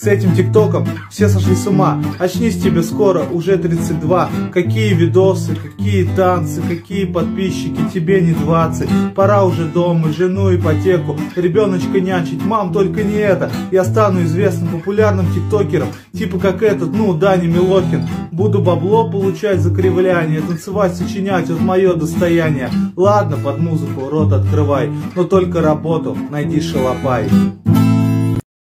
С этим тиктоком все сошли с ума. Очнись тебе скоро, уже 32 Какие видосы, какие танцы, какие подписчики Тебе не 20 Пора уже дома, жену, ипотеку Ребеночка нянчить, мам, только не это. Я стану известным популярным тиктокером Типа как этот, ну, Дани Милохин. Буду бабло получать за кривляние Танцевать, сочинять, вот мое достояние Ладно, под музыку рот открывай Но только работу найди шалопай.